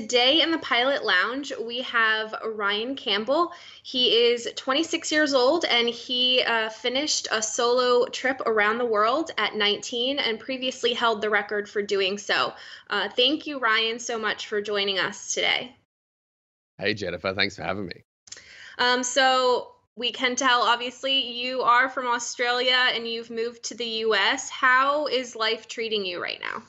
today in the pilot lounge, we have Ryan Campbell. He is 26 years old and he uh, finished a solo trip around the world at 19 and previously held the record for doing so. Uh, thank you, Ryan, so much for joining us today. Hey, Jennifer. Thanks for having me. Um, so, we can tell obviously you are from Australia and you've moved to the US. How is life treating you right now?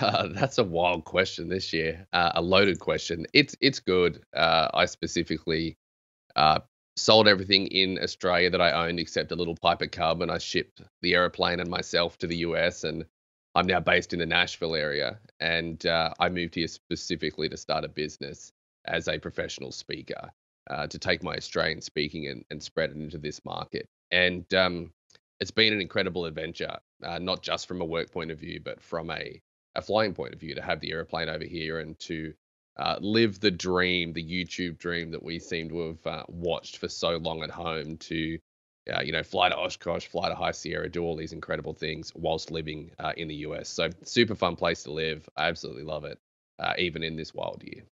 Uh, that's a wild question this year, uh, a loaded question. It's it's good. Uh, I specifically uh, sold everything in Australia that I owned except a little Piper Cub, and I shipped the aeroplane and myself to the US. And I'm now based in the Nashville area, and uh, I moved here specifically to start a business as a professional speaker uh, to take my Australian speaking and, and spread it into this market. And um, it's been an incredible adventure, not just from a work point of view, but from a a flying point of view to have the airplane over here and to uh, live the dream, the YouTube dream that we seem to have uh, watched for so long at home to, uh, you know, fly to Oshkosh, fly to High Sierra, do all these incredible things whilst living uh, in the US. So super fun place to live. I absolutely love it, uh, even in this wild year.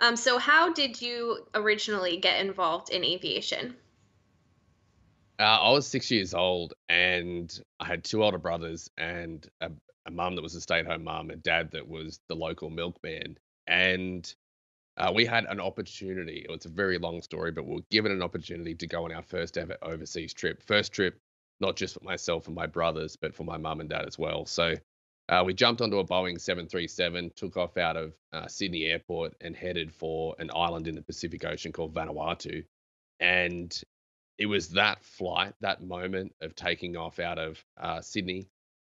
Um, so how did you originally get involved in aviation? Uh, I was six years old and I had two older brothers and a, a mum that was a stay-at-home mum, a dad that was the local milkman, and uh, we had an opportunity. It's a very long story, but we were given an opportunity to go on our first ever overseas trip. First trip, not just for myself and my brothers, but for my mum and dad as well. So uh, we jumped onto a Boeing 737, took off out of uh, Sydney Airport, and headed for an island in the Pacific Ocean called Vanuatu. And it was that flight, that moment of taking off out of uh, Sydney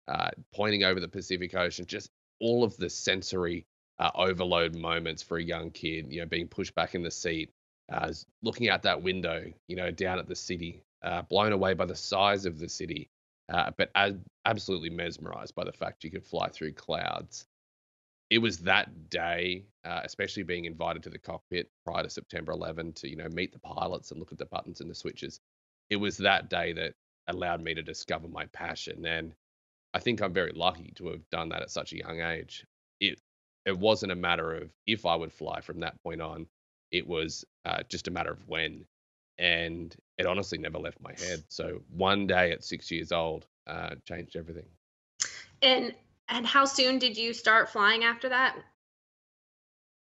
uh, pointing over the Pacific Ocean, just all of the sensory uh, overload moments for a young kid, you know, being pushed back in the seat, uh, looking out that window, you know, down at the city, uh, blown away by the size of the city, uh, but ad- absolutely mesmerized by the fact you could fly through clouds. It was that day, uh, especially being invited to the cockpit prior to September 11 to, you know, meet the pilots and look at the buttons and the switches. It was that day that allowed me to discover my passion. And I think I'm very lucky to have done that at such a young age. It it wasn't a matter of if I would fly from that point on. It was uh, just a matter of when, and it honestly never left my head. So one day at six years old, uh, changed everything. And and how soon did you start flying after that?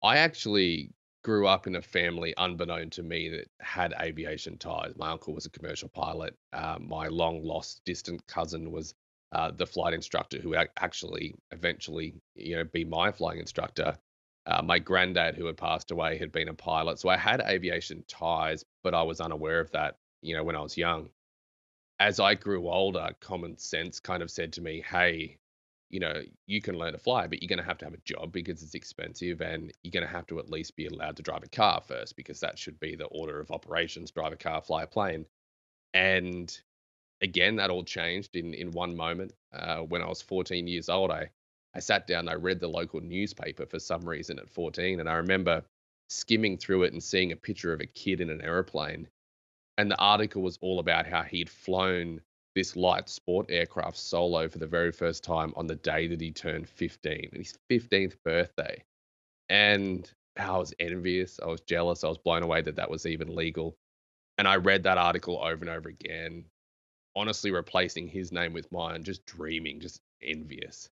I actually grew up in a family unbeknown to me that had aviation ties. My uncle was a commercial pilot. Uh, my long lost distant cousin was uh, the flight instructor who actually eventually, you know, be my flying instructor. Uh, my granddad, who had passed away, had been a pilot. So I had aviation ties, but I was unaware of that, you know, when I was young. As I grew older, common sense kind of said to me, hey, you know, you can learn to fly, but you're going to have to have a job because it's expensive and you're going to have to at least be allowed to drive a car first because that should be the order of operations drive a car, fly a plane. And again, that all changed in in one moment. Uh, when I was 14 years old, I I sat down I read the local newspaper for some reason at 14, and I remember skimming through it and seeing a picture of a kid in an aeroplane, and the article was all about how he'd flown this light sport aircraft solo for the very first time on the day that he turned 15, his 15th birthday, and I was envious, I was jealous, I was blown away that that was even legal. And I read that article over and over again honestly replacing his name with mine, just dreaming, just envious.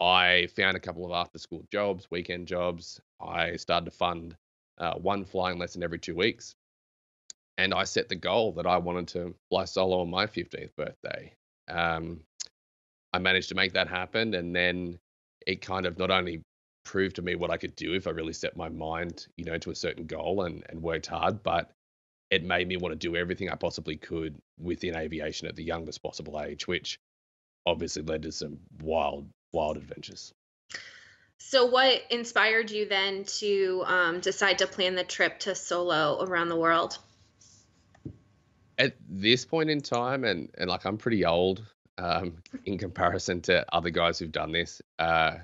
I found a couple of after school jobs, weekend jobs. I started to fund uh, one flying lesson every two weeks. And I set the goal that I wanted to fly solo on my 15th birthday. Um, I managed to make that happen. And then it kind of not only proved to me what I could do if I really set my mind, you know, to a certain goal and, and worked hard, but it made me want to do everything I possibly could within aviation at the youngest possible age, which obviously led to some wild, wild adventures. So, what inspired you then to um, decide to plan the trip to solo around the world? At this point in time, and and like I'm pretty old um, in comparison to other guys who've done this, uh,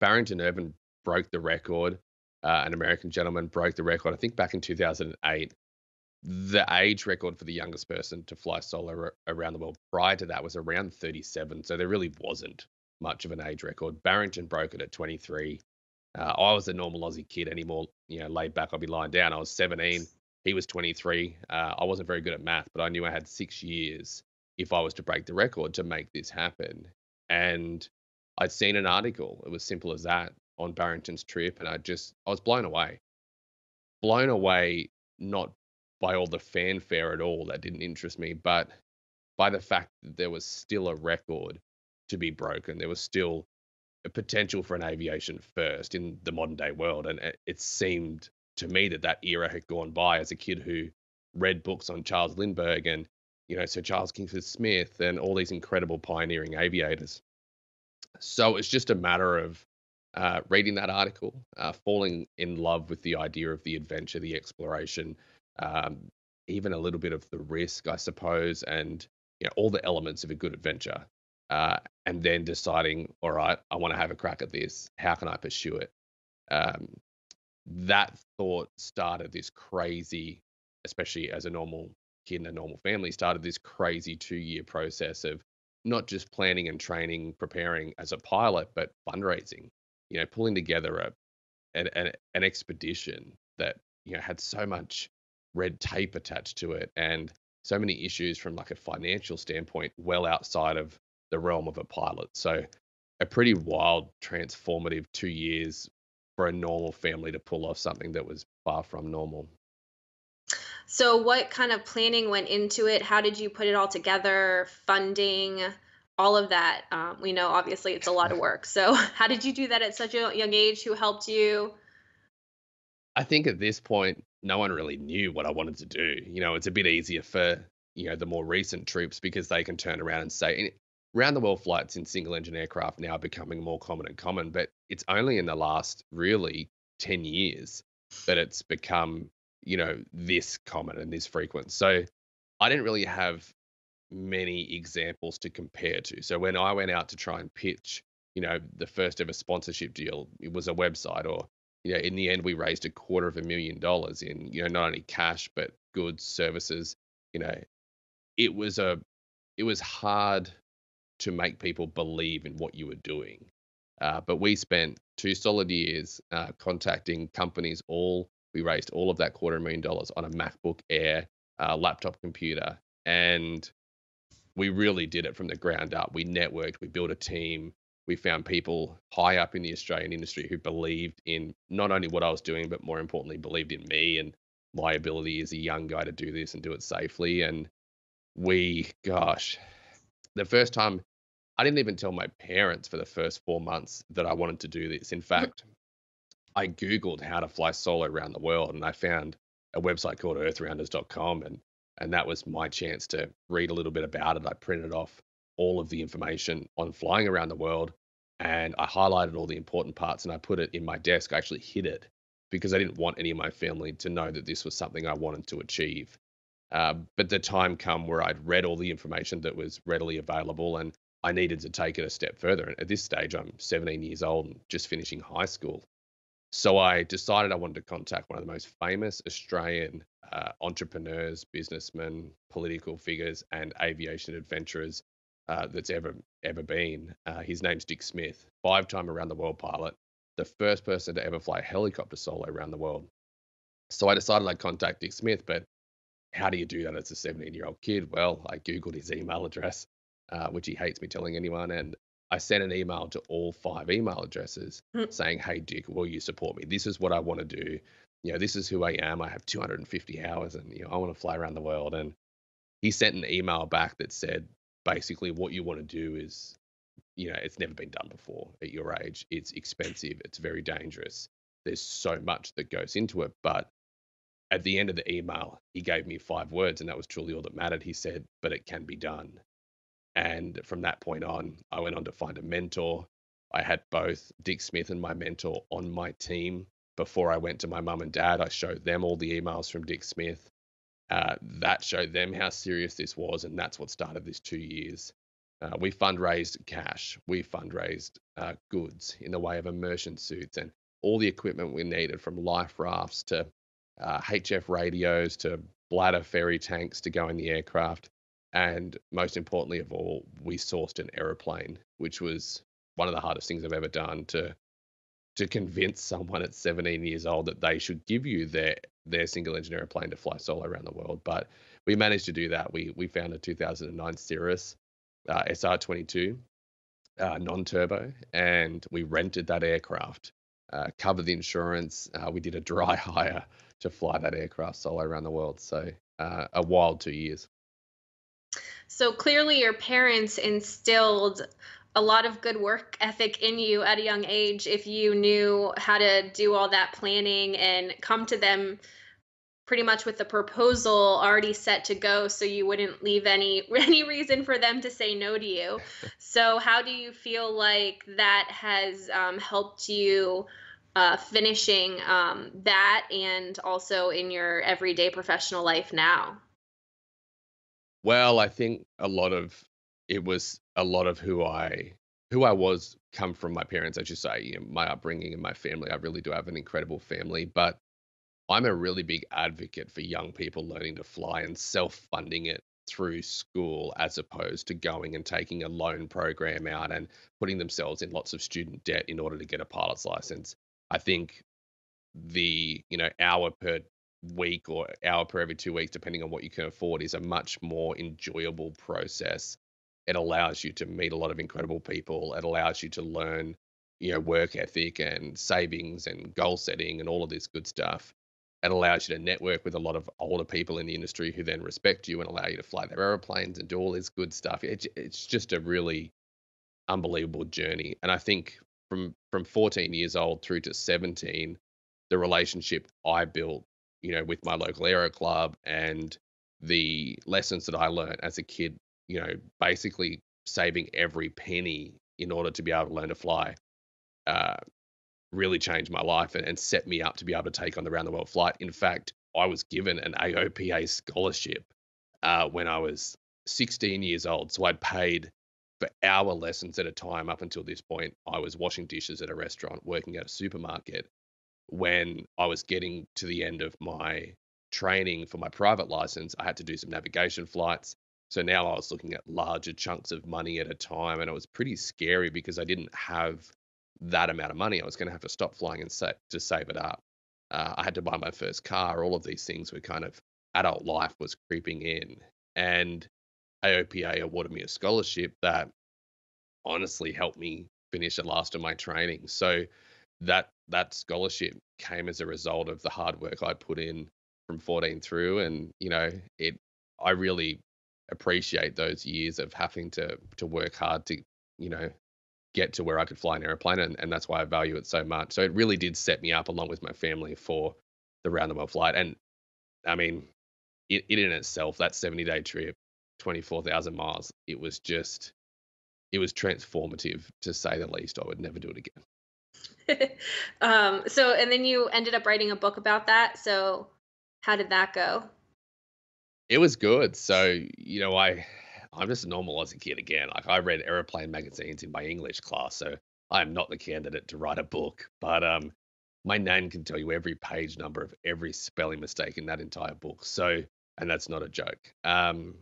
Barrington Irving broke the record. Uh, an American gentleman broke the record. I think back in 2008 the age record for the youngest person to fly solo around the world prior to that was around 37. So there really wasn't much of an age record. Barrington broke it at 23. Uh, I was a normal Aussie kid anymore, you know, laid back. I'd be lying down. I was 17. He was 23. Uh, I wasn't very good at math, but I knew I had six years if I was to break the record to make this happen. And I'd seen an article. It was simple as that on Barrington's trip, and I just I was blown away. Blown away not by all the fanfare at all that didn't interest me, but by the fact that there was still a record to be broken. There was still a potential for an aviation first in the modern day world, and it, seemed to me that that era had gone by as a kid who read books on Charles Lindbergh and you know Sir Charles Kingsford Smith and all these incredible pioneering aviators. So it's just a matter of uh, reading that article, uh, falling in love with the idea of the adventure, the exploration, um, even a little bit of the risk, I suppose, and you know all the elements of a good adventure. Uh, and then deciding, all right, I want to have a crack at this. How can I pursue it? Um, that thought started this crazy, especially as a normal kid in a normal family, started this crazy two year process of not just planning and training, preparing as a pilot, but fundraising. You know, pulling together a an, an, an expedition that you know had so much red tape attached to it and so many issues from like a financial standpoint, well outside of the realm of a pilot. So, a pretty wild, transformative two years for a normal family to pull off something that was far from normal. So, what kind of planning went into it? How did you put it all together? Funding, all of that. Um, we know obviously it's a lot of work. So, how did you do that at such a young age? Who helped you? I think at this point, no one really knew what I wanted to do. You know, it's a bit easier for you know the more recent troops because they can turn around and say round the world flights in single engine aircraft now are becoming more common and common, but it's only in the last really 10 years that it's become, you know, this common and this frequent. So I didn't really have many examples to compare to. So when I went out to try and pitch, you know, the first ever sponsorship deal, it was a website or you know, in the end we raised a quarter of a million dollars in, you know, not only cash but goods, services, you know. It was a it was hard to make people believe in what you were doing. Uh, but we spent two solid years uh, contacting companies. All we raised all of that quarter million dollars on a MacBook Air uh, laptop computer, and we really did it from the ground up. We networked, we built a team, we found people high up in the Australian industry who believed in not only what I was doing, but more importantly, believed in me and my ability as a young guy to do this and do it safely. And we, gosh, the first time I didn't even tell my parents for the first four months that I wanted to do this. In mm. fact, I Googled how to fly solo around the world and I found a website called earthrounders.com and and that was my chance to read a little bit about it. I printed off all of the information on flying around the world and I highlighted all the important parts and I put it in my desk. I actually hid it because I didn't want any of my family to know that this was something I wanted to achieve. Uh, but the time come where I'd read all the information that was readily available and I needed to take it a step further. And at this stage, I'm 17 years old and just finishing high school. So I decided I wanted to contact one of the most famous Australian uh, entrepreneurs, businessmen, political figures, and aviation adventurers uh, that's ever ever been. Uh, his name's Dick Smith, five-time around the world pilot, the first person to ever fly a helicopter solo around the world. So I decided I'd contact Dick Smith, but how do you do that as a 17 year old kid? Well, I Googled his email address uh, which he hates me telling anyone. And I sent an email to all five email addresses mm. saying, Hey, Dick, will you support me? This is what I want to do. You know, this is who I am. I have 250 hours and, you know, I want to fly around the world. And he sent an email back that said, basically, what you want to do is, you know, it's never been done before at your age. It's expensive. It's very dangerous. There's so much that goes into it. But at the end of the email, he gave me five words, and that was truly all that mattered. He said, But it can be done. And from that point on, I went on to find a mentor. I had both Dick Smith and my mentor on my team. Before I went to my mum and dad, I showed them all the emails from Dick Smith. Uh, that showed them how serious this was, and that's what started this two years. Uh, we fundraised cash, we fundraised uh, goods in the way of immersion suits and all the equipment we needed from life rafts to HF uh, radios to bladder ferry tanks to go in the aircraft. And most importantly of all, we sourced an aeroplane, which was one of the hardest things I've ever done to to convince someone at 17 years old that they should give you their their single engine airplane to fly solo around the world. But we managed to do that. We we found a 2009 Cirrus uh, SR22 uh, non-turbo, and we rented that aircraft, uh, covered the insurance. Uh, we did a dry hire to fly that aircraft solo around the world. So uh, a wild two years. So clearly, your parents instilled a lot of good work ethic in you at a young age if you knew how to do all that planning and come to them pretty much with the proposal already set to go so you wouldn't leave any any reason for them to say no to you. So how do you feel like that has um, helped you uh, finishing um, that and also in your everyday professional life now? Well i think a lot of it was a lot of who i who i was come from my parents as you say you know, my upbringing and my family i really do have an incredible family but I'm a really big advocate for young people learning to fly and self funding it through school as opposed to going and taking a loan program out and putting themselves in lots of student debt in order to get a pilot's license. I think the, you know, hour per week or hour per every two weeks, depending on what you can afford, is a much more enjoyable process. It allows you to meet a lot of incredible people. It allows you to learn, you know, work ethic and savings and goal setting and all of this good stuff it allows you to network with a lot of older people in the industry who then respect you and allow you to fly their aeroplanes and do all this good stuff. It, it's just a really unbelievable journey. And I think from from 14 years old through to 17, the relationship I built, you know, with my local aero club and the lessons that I learned as a kid, you know, basically saving every penny in order to be able to learn to fly. Uh, really changed my life and, and set me up to be able to take on the round the world flight. In fact, I was given an AOPA scholarship uh, when I was 16 years old. So I'd paid for hour lessons at a time up until this point. I was washing dishes at a restaurant, working at a supermarket. When I was getting to the end of my training for my private license, I had to do some navigation flights. So now I was looking at larger chunks of money at a time, and it was pretty scary because I didn't have that amount of money, I was going to have to stop flying and sa- to save it up. Uh, I had to buy my first car. All of these things were kind of adult life was creeping in, and AOPA awarded me a scholarship that honestly helped me finish the last of my training. So that that scholarship came as a result of the hard work I put in from 14 through, and you know it. I really appreciate those years of having to to work hard to you know get to where I could fly an airplane, and, and that's why I value it so much. So it really did set me up along with my family for the round the world flight. And I mean, it, it in itself, that 70 day trip, 24,000 miles, it was just, it was transformative to say the least. I would never do it again. um, so, and then you ended up writing a book about that. So, how did that go? It was good. So, you know, I I'm just normal as a kid again. Like I read aeroplane magazines in my English class, so I am not the candidate to write a book. But um, my nan can tell you every page number of every spelling mistake in that entire book. So, and that's not a joke. Um,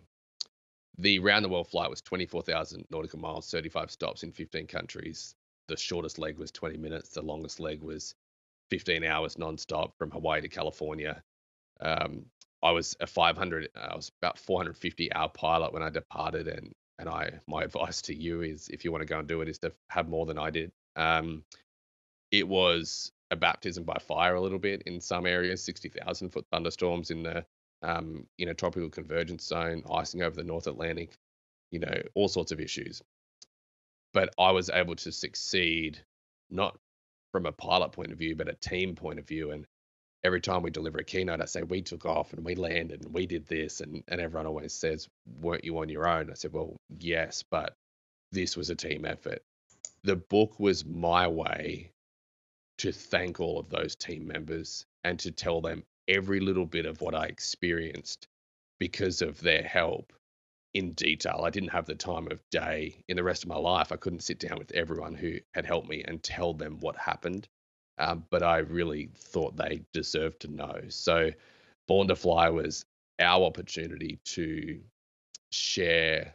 the round the world flight was 24,000 nautical miles, 35 stops in 15 countries. The shortest leg was 20 minutes. The longest leg was 15 hours nonstop from Hawaii to California. Um, I was a 500, I was about 450 hour pilot when I departed, and and I my advice to you is if you want to go and do it is to have more than I did. Um, it was a baptism by fire a little bit in some areas, 60,000 foot thunderstorms in the um, you know tropical convergence zone, icing over the North Atlantic, you know all sorts of issues. But I was able to succeed not from a pilot point of view, but a team point of view, and every time we deliver a keynote, I say we took off and we landed and we did this, and and everyone always says, "Weren't you on your own?" I said, "Well, yes, but this was a team effort." The book was my way to thank all of those team members and to tell them every little bit of what I experienced because of their help in detail. I didn't have the time of day in the rest of my life. I couldn't sit down with everyone who had helped me and tell them what happened um, but I really thought they deserved to know. So, Born to Fly was our opportunity to share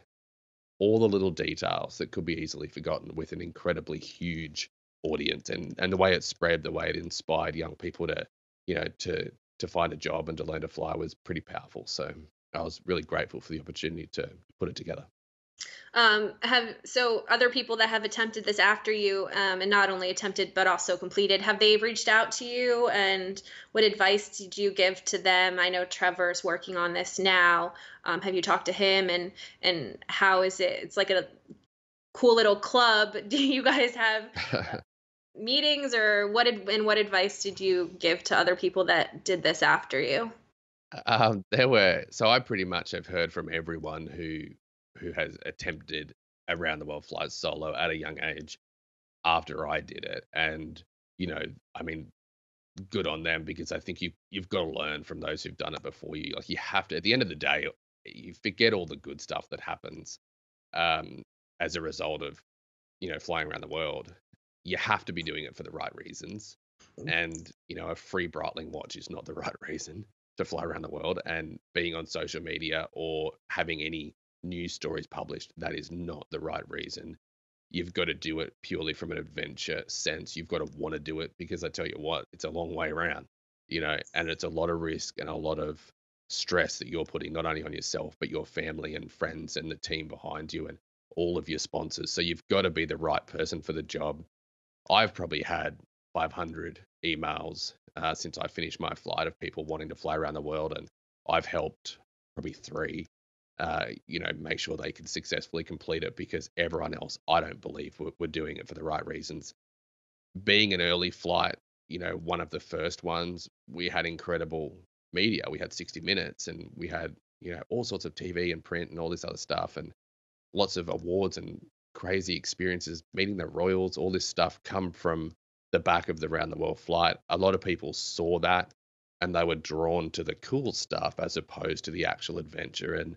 all the little details that could be easily forgotten with an incredibly huge audience and and the way it spread, the way it inspired young people to, you know, to to find a job and to learn to fly was pretty powerful. So I was really grateful for the opportunity to put it together. Um, have so other people that have attempted this after you, um, and not only attempted but also completed, have they reached out to you? And what advice did you give to them? I know Trevor's working on this now. Um, have you talked to him? And and how is it? It's like a cool little club. Do you guys have meetings, or what? did and what advice did you give to other people that did this after you? Um, there were so I pretty much have heard from everyone who who has attempted around the world flights solo at a young age after I did it. And, you know, I mean, good on them because I think you you've got to learn from those who've done it before you. Like you have to at the end of the day, you forget all the good stuff that happens um, as a result of, you know, flying around the world. You have to be doing it for the right reasons. Mm. And, you know, a free Breitling watch is not the right reason to fly around the world. And being on social media or having any news stories published, that is not the right reason. You've got to do it purely from an adventure sense. You've got to want to do it because I tell you what, it's a long way around, you know, and it's a lot of risk and a lot of stress that you're putting not only on yourself, but your family and friends and the team behind you and all of your sponsors. So you've got to be the right person for the job. I've probably had 500 emails uh, since I finished my flight of people wanting to fly around the world, and I've helped probably three uh, you know, make sure they can successfully complete it because everyone else, I don't believe, were, were doing it for the right reasons. Being an early flight, you know, one of the first ones, we had incredible media. We had 60 Minutes and we had, you know, all sorts of TV and print and all this other stuff and lots of awards and crazy experiences, meeting the Royals, all this stuff come from the back of the round the world flight. A lot of people saw that and they were drawn to the cool stuff as opposed to the actual adventure. And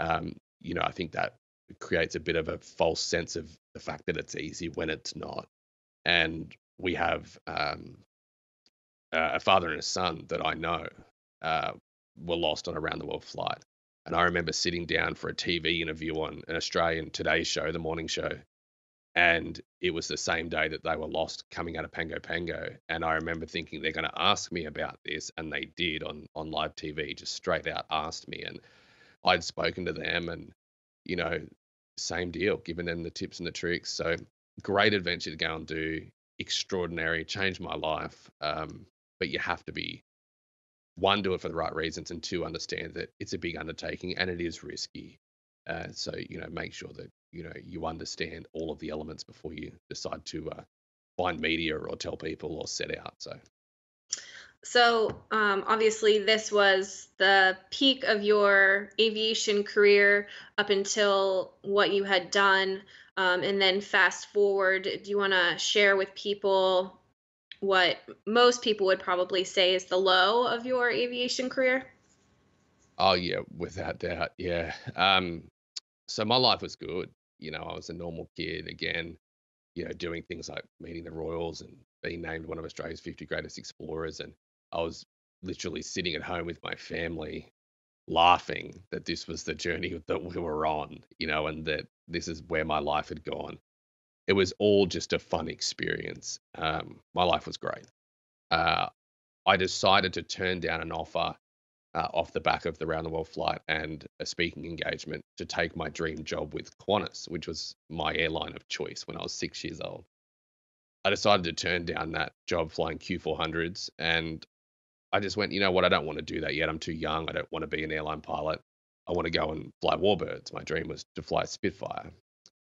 um, you know, I think that creates a bit of a false sense of the fact that it's easy when it's not. And we have um, a father and a son that I know uh, were lost on a round the world flight. And I remember sitting down for a TV interview on an Australian Today show, the morning show. And it was the same day that they were lost coming out of Pago Pago. And I remember thinking they're going to ask me about this. And they did on, on live TV, just straight out asked me. And I'd spoken to them and, you know, same deal, giving them the tips and the tricks. So great adventure to go and do, extraordinary, changed my life. Um, but you have to be one, do it for the right reasons, and two, understand that it's a big undertaking and it is risky. Uh, so you know, make sure that you know you understand all of the elements before you decide to uh, find media or tell people or set out. So so, um, obviously, this was the peak of your aviation career up until what you had done. Um, and then, fast forward, do you want to share with people what most people would probably say is the low of your aviation career? Oh, yeah, without doubt. Yeah. Um, so, my life was good. You know, I was a normal kid again, you know, doing things like meeting the Royals and being named one of Australia's 50 greatest explorers and I was literally sitting at home with my family laughing that this was the journey that we were on, you know, and that this is where my life had gone. It was all just a fun experience. Um, my life was great. Uh, I decided to turn down an offer uh, off the back of the round the world flight and a speaking engagement to take my dream job with Qantas, which was my airline of choice when I was six years old. I decided to turn down that job flying Q400s and I just went, you know what? I don't want to do that yet. I'm too young. I don't want to be an airline pilot. I want to go and fly warbirds. My dream was to fly Spitfire.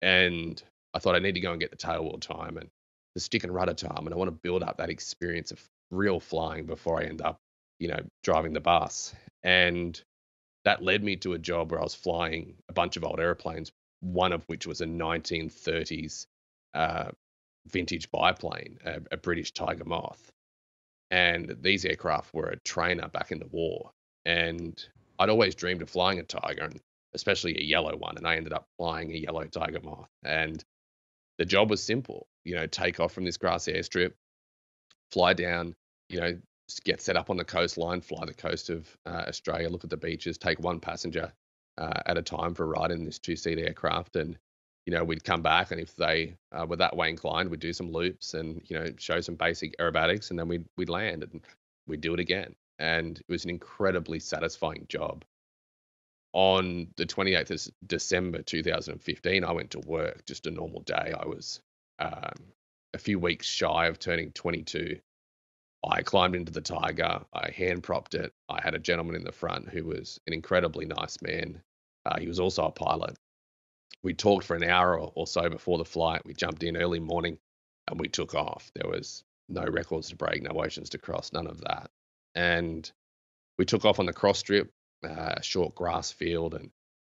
And I thought I need to go and get the tail wheel time and the stick and rudder time. And I want to build up that experience of real flying before I end up, you know, driving the bus. And that led me to a job where I was flying a bunch of old airplanes, one of which was a 1930s uh, vintage biplane, a, a British Tiger Moth and these aircraft were a trainer back in the war. And I'd always dreamed of flying a Tiger, and especially a yellow one. And I ended up flying a yellow Tiger Moth. And the job was simple, you know, take off from this grass airstrip, fly down, you know, get set up on the coastline, fly the coast of uh, Australia, look at the beaches, take one passenger uh, at a time for a ride in this two seat aircraft. And you know, we'd come back, and if they uh, were that way inclined, we'd do some loops and you know show some basic aerobatics, and then we'd we'd land and we'd do it again. And it was an incredibly satisfying job. On the 28th of December 2015, I went to work, just a normal day. I was um, a few weeks shy of turning 22. I climbed into the Tiger. I hand propped it. I had a gentleman in the front who was an incredibly nice man. Uh, he was also a pilot. We talked for an hour or, so before the flight. We jumped in early morning and we took off. There was no records to break, no oceans to cross, none of that. And we took off on the cross strip, uh, a short grass field. And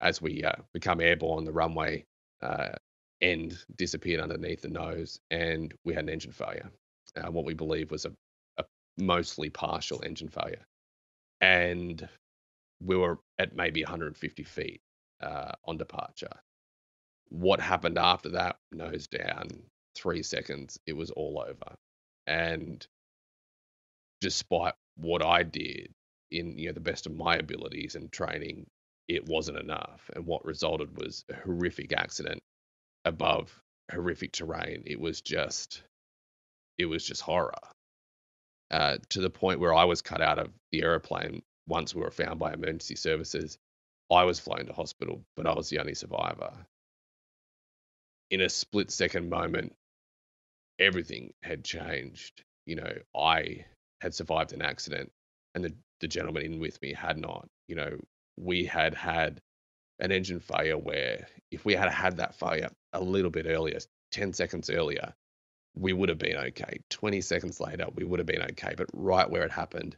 as we uh, become airborne, the runway uh, end disappeared underneath the nose, and we had an engine failure. Uh, what we believe was a, a mostly partial engine failure. And we were at maybe 150 feet uh, on departure. What happened after that, nose down, three seconds, it was all over. And despite what I did in you know the best of my abilities and training, it wasn't enough. And what resulted was a horrific accident above horrific terrain. It was just, it was just horror. Uh, to the point where I was cut out of the aeroplane once we were found by emergency services. I was flown to hospital, but I was the only survivor. In a split second moment, everything had changed. You know, I had survived an accident and the, the gentleman in with me had not. You know, we had had an engine failure where if we had had that failure a little bit earlier, 10 seconds earlier, we would have been okay. 20 seconds later, we would have been okay. But right where it happened,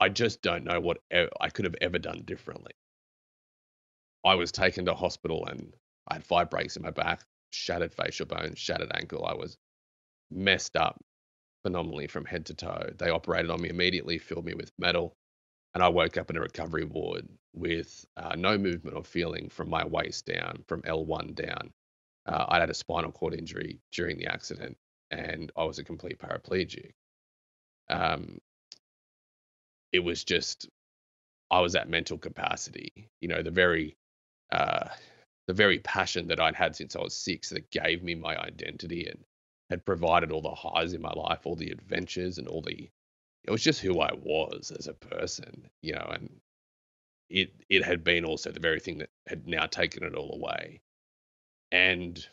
I just don't know what I could have ever done differently. I was taken to hospital and I had five breaks in my back, shattered facial bones, shattered ankle. I was messed up phenomenally from head to toe. They operated on me immediately, filled me with metal, and I woke up in a recovery ward with uh, no movement or feeling from my waist down, from L1 down. Uh, I had a spinal cord injury during the accident, and I was a complete paraplegic. Um, it was just I was at mental capacity. You know, the very uh, the very passion that I'd had since I was six that gave me my identity and had provided all the highs in my life, all the adventures and all the it was just who I was as a person, you know, and it it had been also the very thing that had now taken it all away. And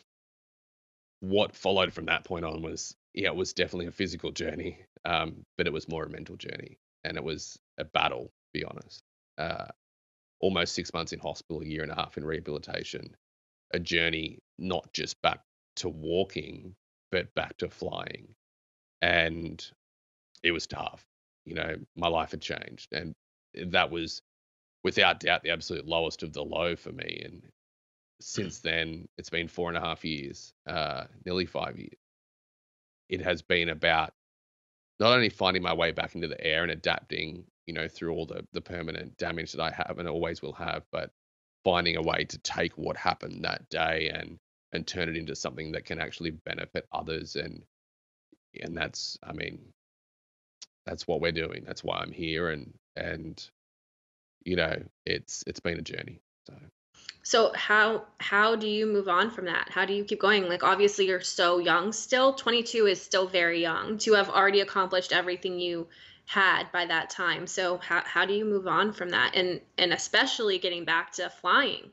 what followed from that point on was yeah, it was definitely a physical journey, um, but it was more a mental journey and it was a battle, to be honest. Uh, almost six months in hospital, a year and a half in rehabilitation, a journey not just back to walking, but back to flying. And it was tough. You know, my life had changed. And that was without doubt the absolute lowest of the low for me. And since then, it's been four and a half years, uh, nearly five years. It has been about not only finding my way back into the air and adapting, you know, through all the the permanent damage that I have and always will have, but finding a way to take what happened that day and and turn it into something that can actually benefit others and and that's I mean that's what we're doing. That's why I'm here and and you know, it's it's been a journey. So so how how do you move on from that? How do you keep going? Like obviously you're so young still. 22 is still very young to have already accomplished everything you had by that time. So how how do you move on from that and and especially getting back to flying?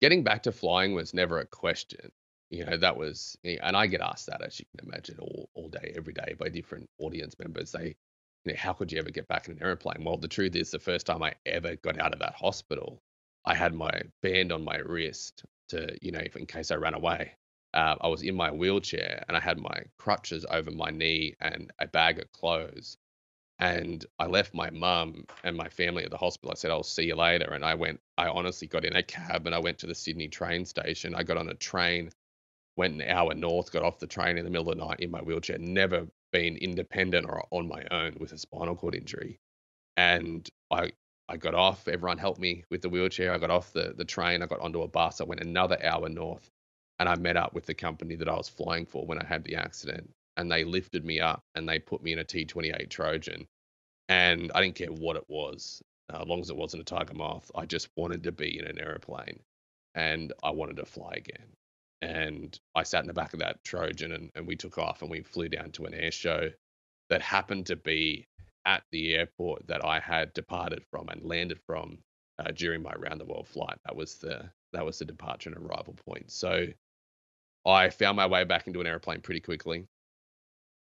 Getting back to flying was never a question. You know, that was eh, and I get asked that as you can imagine all all day every day by different audience members. They you know, how could you ever get back in an airplane? Well, the truth is, the first time I ever got out of that hospital, I had my band on my wrist to, you know, in case I ran away. Uh, I was in my wheelchair and I had my crutches over my knee and a bag of clothes. And I left my mum and my family at the hospital. I said, I'll see you later. And I went, I honestly got in a cab and I went to the Sydney train station. I got on a train, went an hour north, got off the train in the middle of the night in my wheelchair, never been independent or on my own with a spinal cord injury. And I I got off. Everyone helped me with the wheelchair. I got off the, the train. I got onto a bus. I went another hour north and I met up with the company that I was flying for when I had the accident. And they lifted me up and they put me in a T 28 Trojan. And I didn't care what it was, uh, as long as it wasn't a Tiger Moth. I just wanted to be in an aeroplane. and I wanted to fly again. And I sat in the back of that Trojan and, and we took off and we flew down to an air show that happened to be at the airport that I had departed from and landed from uh, during my round the world flight. That was the that was the departure and arrival point. So I found my way back into an airplane pretty quickly.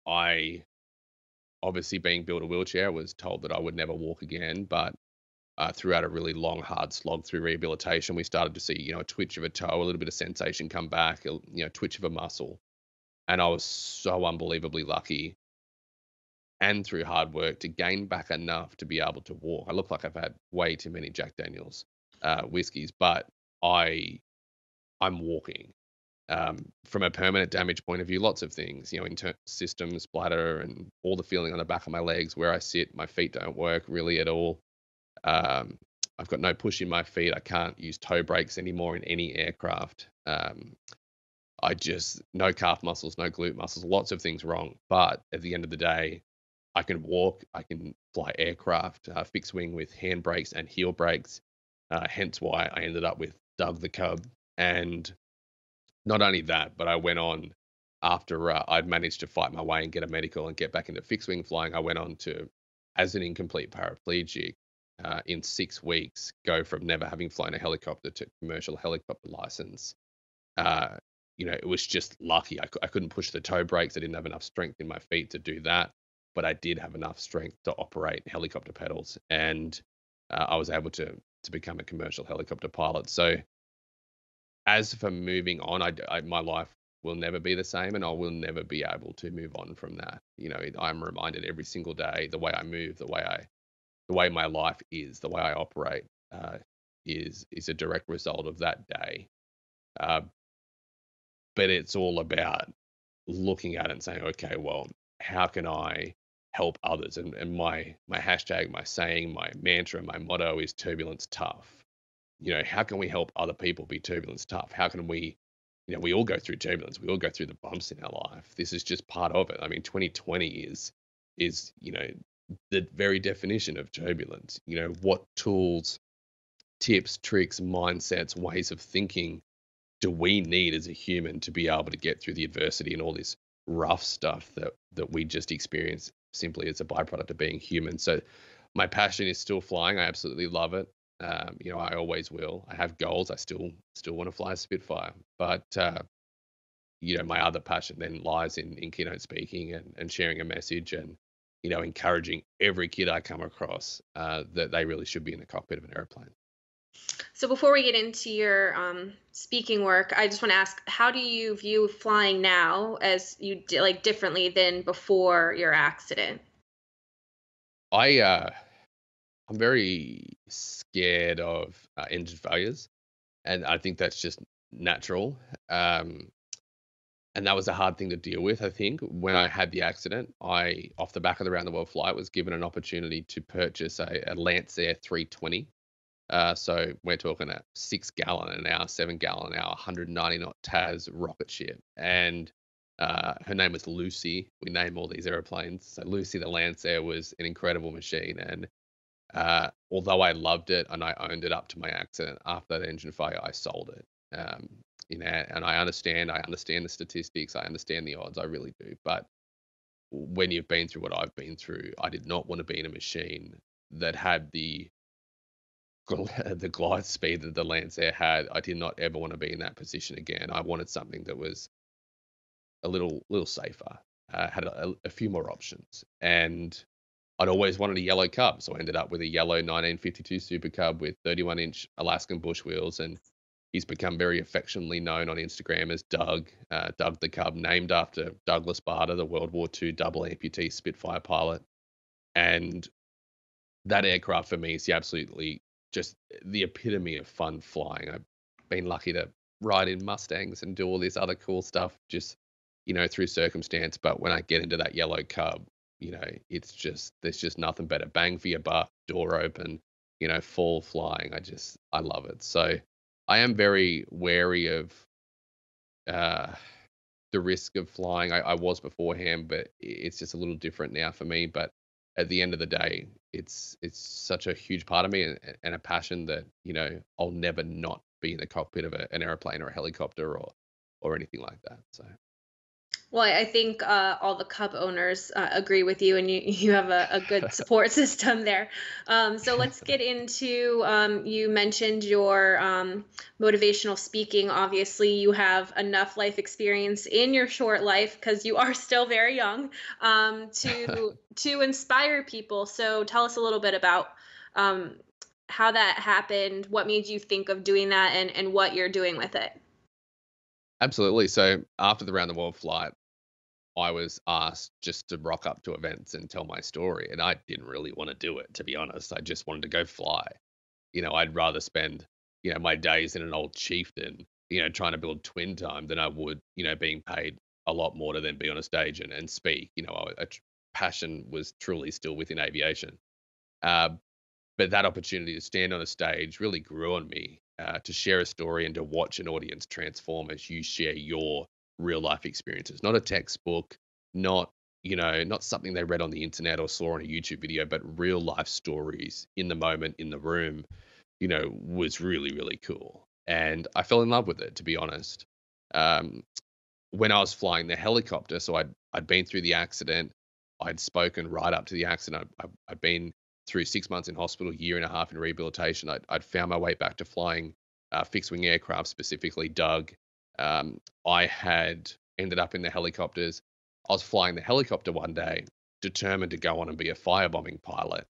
I obviously being built a wheelchair was told that I would never walk again, but uh, throughout a really long, hard slog through rehabilitation, we started to see, you know, a twitch of a toe, a little bit of sensation come back, a, you know, twitch of a muscle. And I was so unbelievably lucky and through hard work to gain back enough to be able to walk. I look like I've had way too many Jack Daniels uh, whiskies, but I I'm walking. Um, from a permanent damage point of view, lots of things, you know, internal systems, bladder, and all the feeling on the back of my legs, where I sit, my feet don't work really at all. Um, I've got no push in my feet. I can't use toe brakes anymore in any aircraft. Um, I just no calf muscles, no glute muscles, lots of things wrong. But at the end of the day, I can walk, I can fly aircraft, uh, fixed wing with hand brakes and heel brakes. Uh, hence why I ended up with Doug the Cub. And not only that, but I went on after uh, I'd managed to fight my way and get a medical and get back into fixed wing flying. I went on to, as an incomplete paraplegic, uh, in six weeks, go from never having flown a helicopter to commercial helicopter license. Uh, you know, it was just lucky. I, I couldn't push the toe brakes. I didn't have enough strength in my feet to do that but I did have enough strength to operate helicopter pedals, and uh, I was able to to become a commercial helicopter pilot. So, as for moving on, I, I, my life will never be the same, and I will never be able to move on from that. You know, I'm reminded every single day the way I move, the way I, the way my life is, the way I operate uh, is is a direct result of that day. Uh, but it's all about looking at it and saying, okay, well, how can I help others. And, and my my hashtag, my saying, my mantra, my motto is turbulence tough. You know, how can we help other people be turbulence tough? How can we, you know, we all go through turbulence. We all go through the bumps in our life. This is just part of it. I mean, 2020 is is, you know, the very definition of turbulence. You know, what tools, tips, tricks, mindsets, ways of thinking do we need as a human to be able to get through the adversity and all this rough stuff that that we just experience simply as a byproduct of being human. So my passion is still flying. I absolutely love it. Um, you know, I always will. I have goals. I still still want to fly a Spitfire, but uh, you know, my other passion then lies in in keynote speaking and and sharing a message and you know, encouraging every kid I come across uh, that they really should be in the cockpit of an airplane. So before we get into your um, speaking work, I just want to ask, how do you view flying now as you did, like differently than before your accident? I uh, I'm very scared of uh, engine failures, and I think that's just natural. Um, and that was a hard thing to deal with. I think when I had the accident, I off the back of the round the world flight was given an opportunity to purchase a, a Lancair 320 uh, so we're talking a six gallon an hour, seven gallon an hour, 190 knot TAS rocket ship. And uh, her name was Lucy. We name all these airplanes. So Lucy the Lancair was an incredible machine. And uh, although I loved it and I owned it up to my accident, after that engine failure, I sold it. Um, you know, and I understand, I understand the statistics, I understand the odds, I really do. But when you've been through what I've been through, I did not want to be in a machine that had the the glide speed that the Lancair had, I did not ever want to be in that position again. I wanted something that was a little little safer, uh, had a, a, few more options, and I'd always wanted a yellow Cub, so I ended up with a yellow 1952 Super Cub with 31 inch Alaskan bush wheels, and he's become very affectionately known on Instagram as Doug, uh, Doug the Cub, named after Douglas Bader, the World War II double amputee Spitfire pilot, and that aircraft for me is absolutely just the epitome of fun flying. I've been lucky to ride in Mustangs and do all this other cool stuff just, you know, through circumstance. But when I get into that yellow cub, you know, it's just, there's just nothing better. Bang for your buck, door open, you know, fall flying. I just, I love it. So I am very wary of uh, the risk of flying. I, I was beforehand, but it's just a little different now for me. But at the end of the day, it's it's such a huge part of me and, and a passion that you know I'll never not be in the cockpit of a, an airplane or a helicopter or or anything like that. So well, I think uh, all the Cub owners uh, agree with you, and you, you have a, a good support system there. Um, so let's get into. Um, you mentioned your um, motivational speaking. Obviously, you have enough life experience in your short life because you are still very young um, to to inspire people. So tell us a little bit about um, how that happened, what made you think of doing that, and and what you're doing with it. Absolutely. So after the round the world flight, I was asked just to rock up to events and tell my story. And I didn't really want to do it, to be honest. I just wanted to go fly. You know, I'd rather spend, you know, my days in an old chieftain, you know, trying to build twin time than I would, you know, being paid a lot more to then be on a stage and, and speak. You know, a, a passion was truly still within aviation. Uh, but that opportunity to stand on a stage really grew on me uh, to share a story and to watch an audience transform as you share your real life experiences, not a textbook, not you know, not something they read on the internet or saw on a YouTube video, but real life stories in the moment, in the room, you know, was really, really cool. And I fell in love with it, to be honest. Um, when I was flying the helicopter, so I'd, I'd been through the accident, I'd spoken right up to the accident. I, had been through six months in hospital, year and a half in rehabilitation. I'd, I'd found my way back to flying uh, fixed wing aircraft, specifically Doug, um, I had ended up in the helicopters. I was flying the helicopter one day, determined to go on and be a firebombing pilot.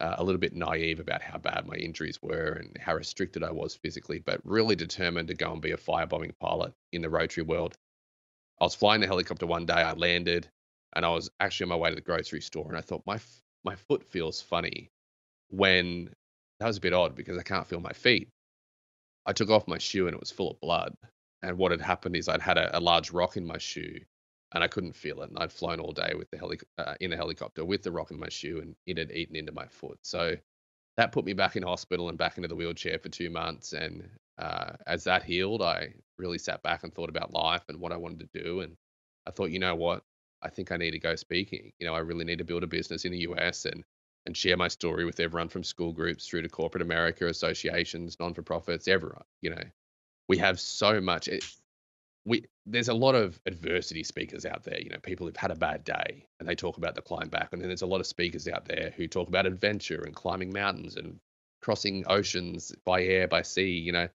Uh, a little bit naive about how bad my injuries were and how restricted I was physically, but really determined to go and be a firebombing pilot in the rotary world. I was flying the helicopter one day. I landed, and I was actually on my way to the grocery store, and I thought my my foot feels funny. When that was a bit odd because I can't feel my feet. I took off my shoe and it was full of blood. And what had happened is I'd had a, a large rock in my shoe and I couldn't feel it. And I'd flown all day with the heli- uh, in a helicopter with the rock in my shoe and it had eaten into my foot. So that put me back in hospital and back into the wheelchair for two months. And uh, as that healed, I really sat back and thought about life and what I wanted to do. And I thought, you know what? I think I need to go speaking. You know, I really need to build a business in the US and and share my story with everyone from school groups through to corporate America, associations, non for profits, everyone. You know, we have so much. It, we there's a lot of adversity speakers out there. You know, people who've had a bad day and they talk about the climb back, and then there's a lot of speakers out there who talk about adventure and climbing mountains and crossing oceans by air, by sea. You know,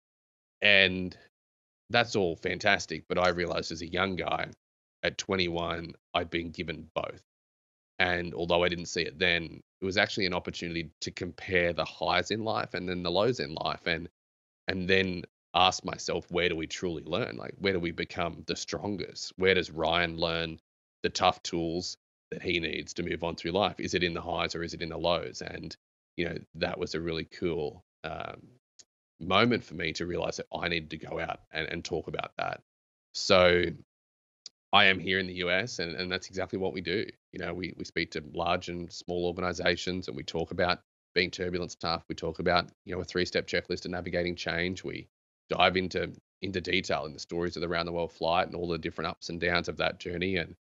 and that's all fantastic. But I realized as a young guy at 21, I'd been given both. And although I didn't see it then, it was actually an opportunity to compare the highs in life and then the lows in life. And and then ask myself, where do we truly learn? Like, where do we become the strongest? Where does Ryan learn the tough tools that he needs to move on through life? Is it in the highs or is it in the lows? And, you know, that was a really cool um, moment for me to realize that I needed to go out and, and talk about that. So I am here in the US, and, and that's exactly what we do. You know, we, we speak to large and small organizations and we talk about being turbulent stuff. We talk about, you know, a three step checklist of navigating change. We dive into into detail in the stories of the round the world flight and all the different ups and downs of that journey and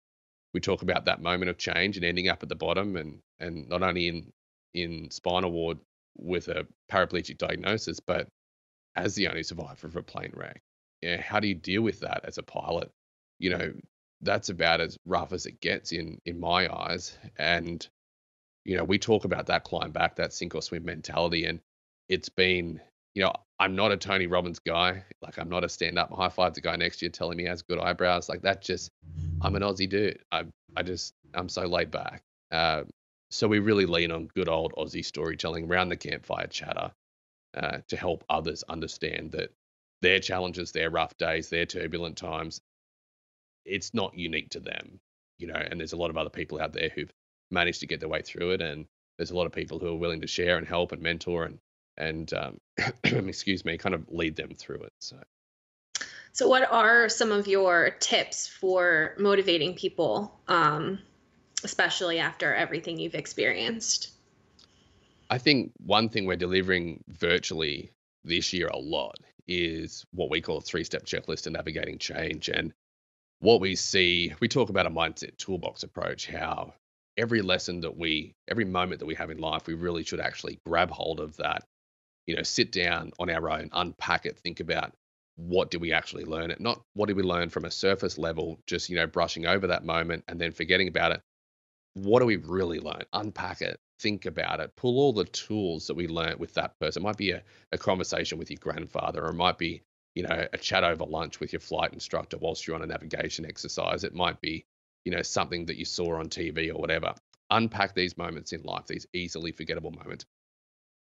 we talk about that moment of change and ending up at the bottom and and not only in in spinal ward with a paraplegic diagnosis but as the only survivor of a plane wreck. Yeah how do you deal with that as a pilot? You know that's about as rough as it gets in in my eyes and you know we talk about that climb back that sink or swim mentality and it's been you know I'm not a Tony Robbins guy. Like I'm not a stand up high five the guy next to you telling me he has good eyebrows. Like that just I'm an Aussie dude. I I just I'm so laid back. Uh, so we really lean on good old Aussie storytelling around the campfire chatter uh, to help others understand that their challenges, their rough days, their turbulent times, it's not unique to them, you know. And there's a lot of other people out there who've managed to get their way through it, and there's a lot of people who are willing to share and help and mentor and and um, excuse me, kind of lead them through it. So. So, what are some of your tips for motivating people, um, especially after everything you've experienced? I think one thing we're delivering virtually this year a lot is what we call a three step checklist of navigating change. And what we see, we talk about a mindset toolbox approach, how every lesson that we, every moment that we have in life, we really should actually grab hold of that you know, sit down on our own, unpack it, think about what did we actually learn it, not what did we learn from a surface level, just, you know, brushing over that moment and then forgetting about it. What do we really learn? Unpack it, think about it, pull all the tools that we learned with that person. It might be a, a conversation with your grandfather, or it might be, you know, a chat over lunch with your flight instructor whilst you're on a navigation exercise. It might be, you know, something that you saw on TV or whatever. Unpack these moments in life, these easily forgettable moments,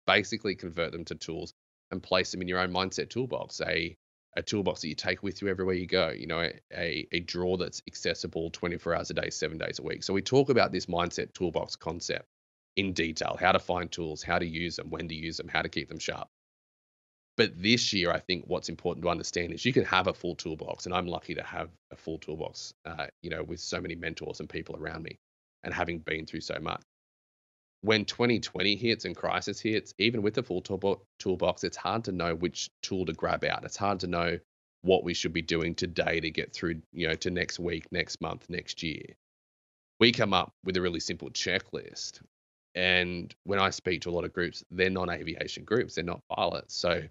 basically convert them to tools and place them in your own mindset toolbox. A a toolbox that you take with you everywhere you go. You know, a, a, drawer that's accessible 24 hours a day, seven days a week. So we talk about this mindset toolbox concept in detail: how to find tools, how to use them, when to use them, how to keep them sharp. But this year, I think what's important to understand is you can have a full toolbox, and I'm lucky to have a full toolbox. Uh, you know, with so many mentors and people around me, and having been through so much. When 2020 hits and crisis hits, even with the full toolbox, it's hard to know which tool to grab out. It's hard to know what we should be doing today to get through, you know, to next week, next month, next year. We come up with a really simple checklist. And when I speak to a lot of groups, they're non aviation groups, they're not pilots. So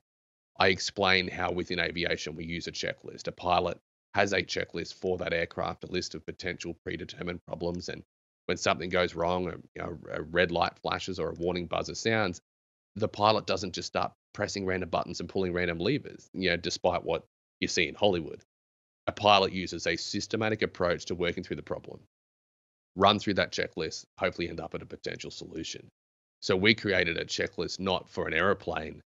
I explain how within aviation we use a checklist. A pilot has a checklist for that aircraft, a list of potential predetermined problems. And when something goes wrong, or, you know, a red light flashes or a warning buzzer sounds, the pilot doesn't just start pressing random buttons and pulling random levers, you know, despite what you see in Hollywood. A pilot uses a systematic approach to working through the problem. Run through that checklist, hopefully end up at a potential solution. So we created a checklist not for an aeroplane,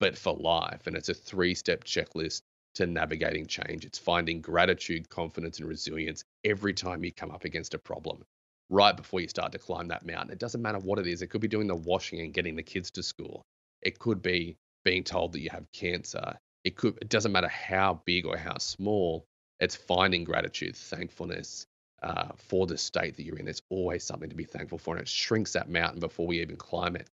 but for life. And it's a three step checklist to navigating change. It's finding gratitude, confidence, and resilience every time you come up against a problem, right before you start to climb that mountain. It doesn't matter what it is. It could be doing the washing and getting the kids to school. It could be being told that you have cancer. It could it doesn't matter how big or how small. It's finding gratitude, thankfulness uh, for the state that you're in. There's always something to be thankful for, and it shrinks that mountain before we even climb it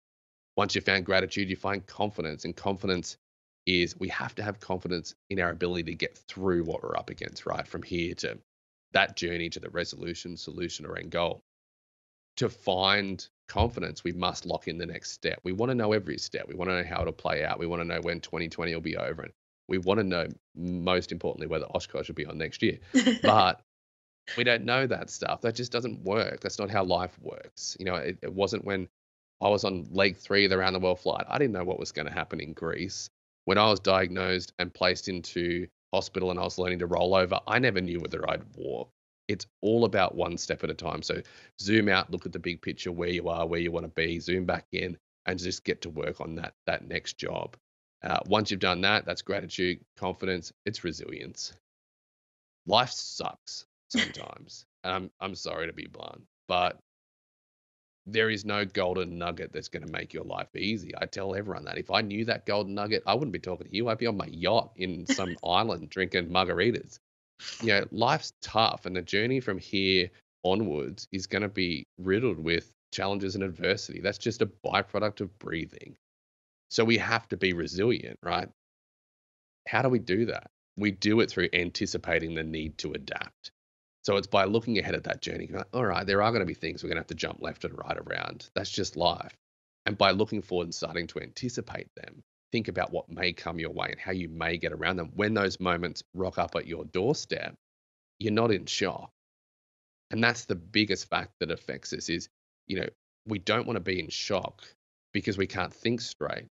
once you found gratitude, you find confidence. And confidence is we have to have confidence in our ability to get through what we're up against, right? From here to that journey to the resolution, solution, or end goal. To find confidence, we must lock in the next step. We want to know every step. We want to know how it'll play out. We want to know when 2020 will be over. And we want to know, most importantly, whether Oshkosh will be on next year. But we don't know that stuff. That just doesn't work. That's not how life works. You know, it, it wasn't when I was on leg three of the round the world flight. I didn't know what was going to happen in Greece. When I was diagnosed and placed into hospital and I was learning to roll over, I never knew whether I'd walk. It's all about one step at a time. So zoom out, look at the big picture, where you are, where you want to be, zoom back in, and just get to work on that that next job. Uh, once you've done that, that's gratitude, confidence, it's resilience. Life sucks sometimes. and I'm I'm sorry to be blunt, but there is no golden nugget that's going to make your life easy. I tell everyone that. If I knew that golden nugget, I wouldn't be talking to you. I'd be on my yacht in some island drinking margaritas. You know, life's tough, and the journey from here onwards is going to be riddled with challenges and adversity. That's just a byproduct of breathing. So we have to be resilient, right? How do we do that? We do it through anticipating the need to adapt. So it's by looking ahead at that journey, all right, there are going to be things we're going to have to jump left and right around. That's just life. And by looking forward and starting to anticipate them, think about what may come your way and how you may get around them. When those moments rock up at your doorstep, you're not in shock. And that's the biggest fact that affects us is, you know, we don't want to be in shock because we can't think straight.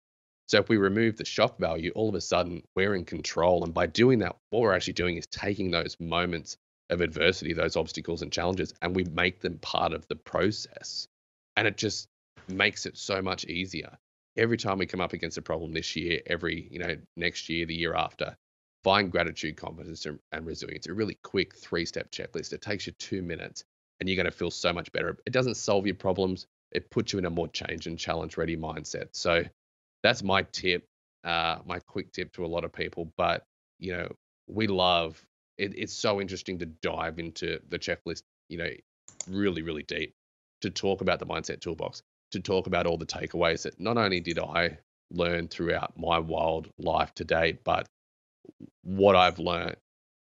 So if we remove the shock value, all of a sudden we're in control. And by doing that, what we're actually doing is taking those moments of adversity, those obstacles and challenges, and we make them part of the process. And it just makes it so much easier. Every time we come up against a problem this year, every, you know, next year, the year after, find gratitude, confidence, and resilience. A really quick three step checklist. It takes you two minutes and you're going to feel so much better. It doesn't solve your problems, it puts you in a more change and challenge ready mindset. So that's my tip, uh, my quick tip to a lot of people. But, you know, we love it, it's so interesting to dive into the checklist, you know, really, really deep to talk about the mindset toolbox, to talk about all the takeaways that not only did I learn throughout my wild life to date, but what I've learned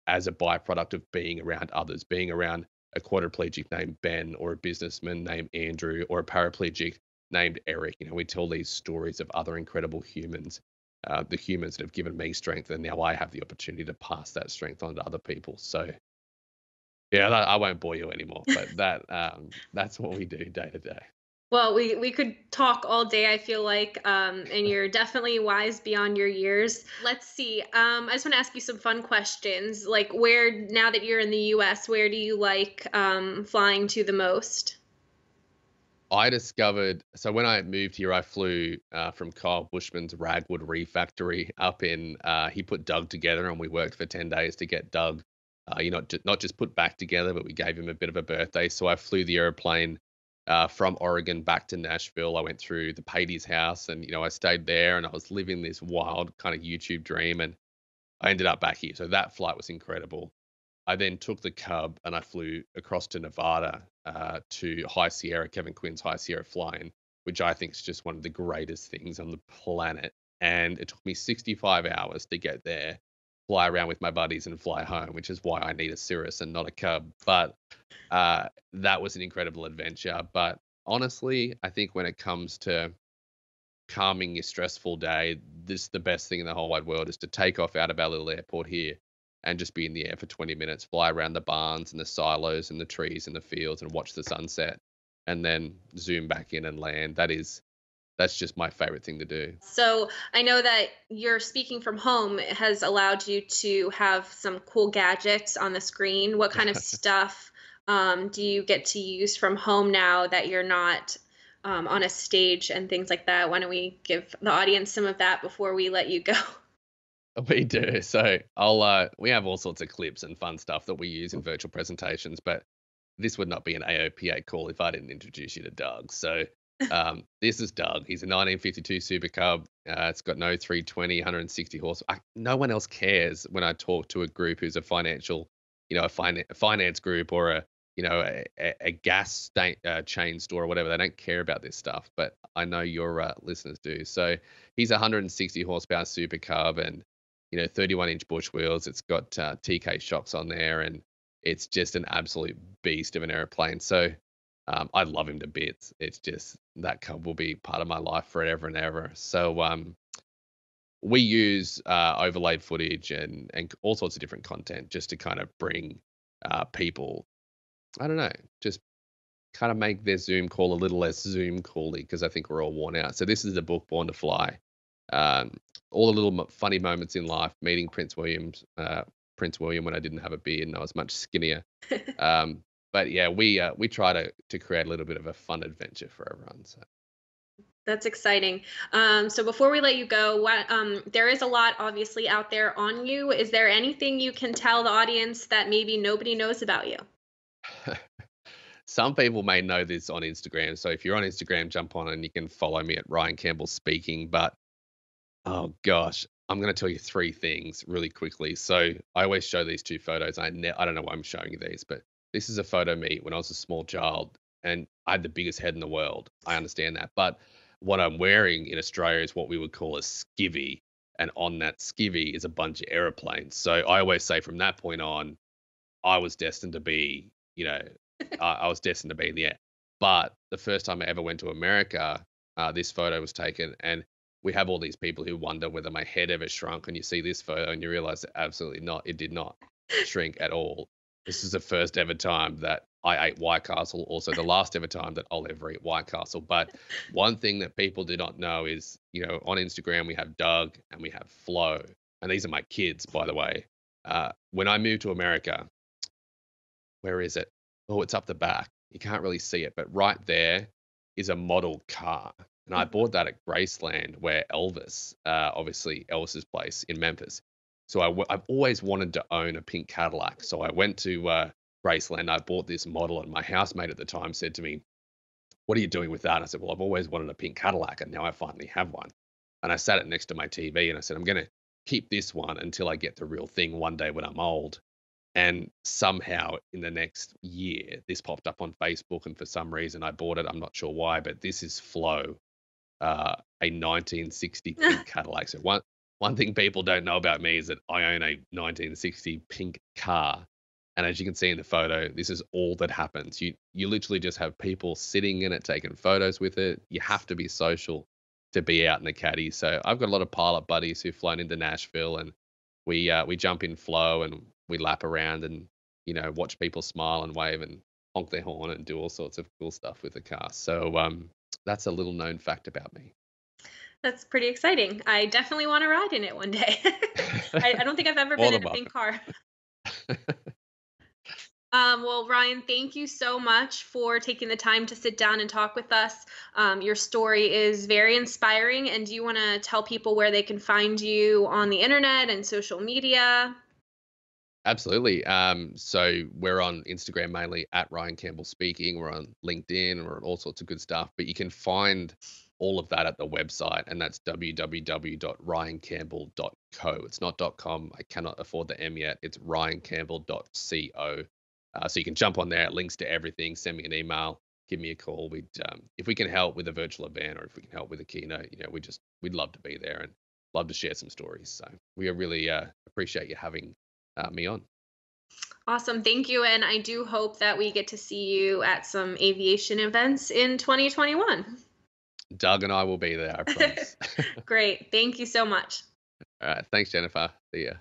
as a byproduct of being around others, being around a quadriplegic named Ben, or a businessman named Andrew, or a paraplegic named Eric. You know, we tell these stories of other incredible humans, uh, the humans that have given me strength, and now I have the opportunity to pass that strength on to other people. So, yeah, that, I won't bore you anymore, but that um, that's what we do day to day. Well, we, we could talk all day, I feel like, um, and you're definitely wise beyond your years. Let's see. Um, I just want to ask you some fun questions. Like, where, now that you're in the US, where do you like um, flying to the most? I discovered, so when I moved here, I flew uh, from Kyle Bushman's Ragwood Refactory up in, uh, he put Doug together and we worked for 10 days to get Doug, uh, you know, not just put back together, but we gave him a bit of a birthday. So I flew the airplane uh, from Oregon back to Nashville. I went through the Patey's house and, you know, I stayed there and I was living this wild kind of YouTube dream and I ended up back here. So that flight was incredible. I then took the Cub and I flew across to Nevada uh, to High Sierra, Kevin Quinn's High Sierra Fly-In, which I think is just one of the greatest things on the planet. And it took me 65 hours to get there, fly around with my buddies and fly home, which is why I need a Cirrus and not a Cub. But uh, that was an incredible adventure. But honestly, I think when it comes to calming your stressful day, this the best thing in the whole wide world is to take off out of our little airport here and just be in the air for 20 minutes, fly around the barns and the silos and the trees and the fields and watch the sunset and then zoom back in and land. That is that's just my favorite thing to do. So I know that your speaking from home has allowed you to have some cool gadgets on the screen. What kind of stuff um, do you get to use from home now that you're not um, on a stage and things like that? Why don't we give the audience some of that before we let you go? We do. So I'll uh, we have all sorts of clips and fun stuff that we use in virtual presentations, but this would not be an AOPA call if I didn't introduce you to Doug. So um, this is Doug. He's a 1952 Super Cub. Uh, it's got no 320, 160 horse. I, no one else cares when I talk to a group who's a financial, you know, a, fin- a finance group or a you know, a, a gas state, uh, chain store or whatever. They don't care about this stuff, but I know your uh, listeners do. So he's a 160 horsepower super cub and, you know, 31 inch bush wheels. It's got uh, TK shocks on there and it's just an absolute beast of an airplane. So um, I love him to bits. It's just that cub will be part of my life forever and ever. So um, we use uh, overlaid footage and and all sorts of different content just to kind of bring uh, people I don't know, just kind of make their Zoom call a little less Zoom cally because I think we're all worn out. So this is the book Born to Fly. Um, all the little funny moments in life, meeting Prince William's uh, Prince William when I didn't have a beard and I was much skinnier. um, but yeah, we uh, we try to to create a little bit of a fun adventure for everyone. So. That's exciting. Um, so before we let you go, what, um, there is a lot obviously out there on you. Is there anything you can tell the audience that maybe nobody knows about you? Some people may know this on Instagram. So if you're on Instagram, jump on and you can follow me at Ryan Campbell Speaking. But oh gosh, I'm going to tell you three things really quickly. So I always show these two photos. I ne- I don't know why I'm showing you these, but this is a photo of me when I was a small child and I had the biggest head in the world. I understand that. But what I'm wearing in Australia is what we would call a skivvy. And on that skivvy is a bunch of aeroplanes. So I always say from that point on, I was destined to be you know, I, I was destined to be in the air. But the first time I ever went to America, uh, this photo was taken, and we have all these people who wonder whether my head ever shrunk. And you see this photo, and you realize that absolutely not. It did not shrink at all. This is the first ever time that I ate White Castle. Also, the last ever time that I'll ever eat White Castle. But one thing that people do not know is, you know, on Instagram we have Doug and we have Flo, and these are my kids, by the way. Uh, when I moved to America, where is it? Oh, it's up the back. You can't really see it, but right there is a model car. And I bought that at Graceland, where Elvis, uh, obviously Elvis's place in Memphis. So i w- I've always wanted to own a pink Cadillac. So I went to uh, Graceland. I bought this model, and my housemate at the time said to me, "What are you doing with that?" I said, "Well, I've always wanted a pink Cadillac, and now I finally have one." And I sat it next to my TV, and I said, "I'm going to keep this one until I get the real thing one day when I'm old." And somehow in the next year, this popped up on Facebook, and for some reason I bought it. I'm not sure why, but this is Flo, uh, a 1960 pink Cadillac. So one one thing people don't know about me is that I own a 1960 pink car, And as you can see in the photo, this is all that happens. You you literally just have people sitting in it, taking photos with it. You have to be social to be out in the caddy. So I've got a lot of pilot buddies who've flown into Nashville, and we uh, we jump in Flo and we lap around and you know watch people smile and wave and honk their horn and do all sorts of cool stuff with the car. So um, that's a little known fact about me. That's pretty exciting. I definitely want to ride in it one day. I, I, don't think I've ever been in a pink car. Um, well, Ryan, thank you so much for taking the time to sit down and talk with us. Um, your story is very inspiring, and do you want to tell people where they can find you on the internet and social media? Absolutely. Um, so we're on Instagram mainly at Ryan Campbell Speaking. We're on LinkedIn. We're on all sorts of good stuff. But you can find all of that at the website, and that's www.ryancampbell.co. It's not .com. I cannot afford the M yet. It's ryancampbell.co. Uh, so you can jump on there, It links to everything, send me an email, give me a call. We'd um, if we can help with a virtual event or if we can help with a keynote, you know, we just we'd love to be there and love to share some stories. So we really uh, appreciate you having uh, me on. Awesome, thank you, and I do hope that we get to see you at some aviation events in 2021. Doug and I will be there. I promise. Great, thank you so much. All right, thanks, Jennifer. See ya.